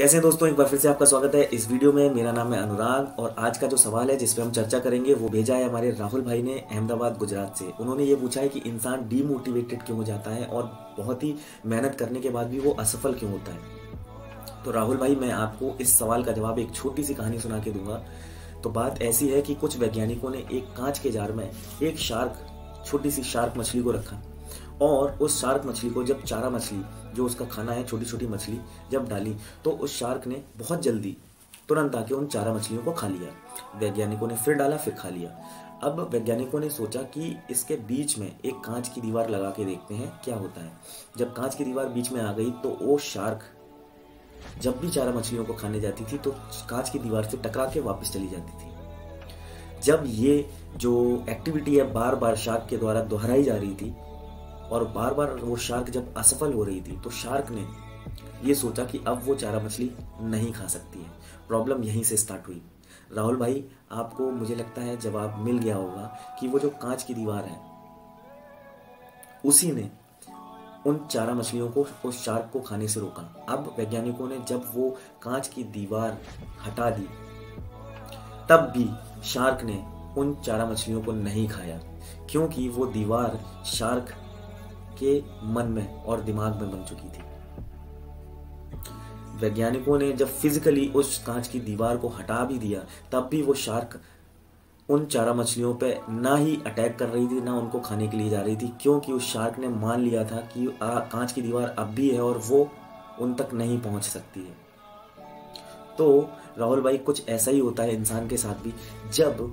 कैसे हैं दोस्तों? एक बार फिर से आपका स्वागत है इस वीडियो में। मेरा नाम है अनुराग और आज का जो सवाल है, जिस पे हम चर्चा करेंगे, वो भेजा है हमारे राहुल भाई ने अहमदाबाद, गुजरात से। उन्होंने ये पूछा है कि इंसान डीमोटिवेटेड क्यों हो जाता है और बहुत ही मेहनत करने के बाद भी वो असफल क्यों होता है? तो राहुल भाई, मैं आपको इस सवाल का जवाब एक छोटी सी कहानी सुना के दूँगा। तो बात ऐसी है कि कुछ वैज्ञानिकों ने एक कांच के जार में एक शार्क, छोटी सी शार्क मछली को रखा। और उस शार्क मछली को, जब चारा मछली, जो उसका खाना है छोटी छोटी मछली जब डाली तो उस शार्क ने बहुत जल्दी तुरंत आके उन चारा मछलियों को खा लिया। वैज्ञानिकों ने फिर डाला, फिर खा लिया। अब वैज्ञानिकों ने सोचा कि इसके बीच में एक कांच की दीवार लगा के देखते हैं क्या होता है। जब कांच की दीवार बीच में आ गई तो वो शार्क जब भी चारा मछलियों को खाने जाती थी तो कांच की दीवार से टकरा के वापस चली जाती थी। जब ये जो एक्टिविटी है बार बार शार्क के द्वारा दोहराई जा रही थी और बार बार वो शार्क जब असफल हो रही थी तो शार्क ने ये सोचा कि अब वो चारा मछली नहीं खा सकती है। प्रॉब्लम यहीं से स्टार्ट हुई। राहुल भाई, आपको मुझे लगता है जवाब मिल गया होगा कि वो जो कांच की दीवार है, उसी ने उन चारा मछलियों को, उस शार्क को खाने से रोका। अब वैज्ञानिकों ने जब वो कांच की दीवार हटा दी, तब भी शार्क ने उन चारा मछलियों को नहीं खाया, क्योंकि वो दीवार शार्क के मन में और दिमाग में बन चुकी थी। वैज्ञानिकों ने जब फिजिकली उस कांच की दीवार को हटा भी दिया तब भी वो शार्क उन चारा मछलियों पे ना ही अटैक कर रही थी ना उनको खाने के लिए जा रही थी क्योंकि उस शार्क ने मान लिया था कि आ, कांच की दीवार अब भी है और वो उन तक नहीं पहुँच सकती है। तो राहुल भाई कुछ ऐसा ही होता है इंसान के साथ भी जब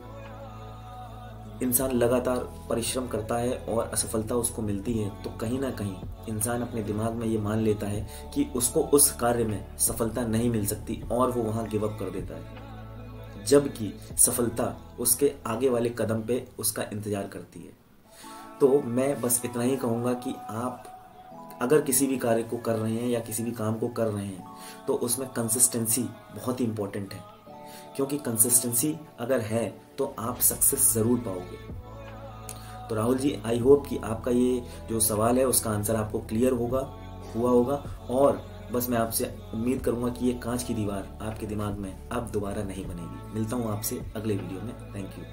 इंसान लगातार परिश्रम करता है और असफलता उसको मिलती है तो कहीं ना कहीं इंसान अपने दिमाग में ये मान लेता है कि उसको उस कार्य में सफलता नहीं मिल सकती और वो वहाँ गिवअप कर देता है। जबकि सफलता उसके आगे वाले कदम पे उसका इंतज़ार करती है। तो मैं बस इतना ही कहूँगा कि आप अगर किसी भी कार्य को कर रहे हैं या किसी भी काम को कर रहे हैं तो उसमें कंसिस्टेंसी बहुत ही इंपॉर्टेंट है। क्योंकि कंसिस्टेंसी अगर है तो आप सक्सेस ज़रूर पाओगे। तो राहुल जी आई होप कि आपका ये जो सवाल है, उसका आंसर आपको क्लियर होगा, हुआ होगा। और बस मैं आपसे उम्मीद करूँगा कि ये कांच की दीवार आपके दिमाग में अब दोबारा नहीं बनेगी। मिलता हूँ आपसे अगले वीडियो में। Thank you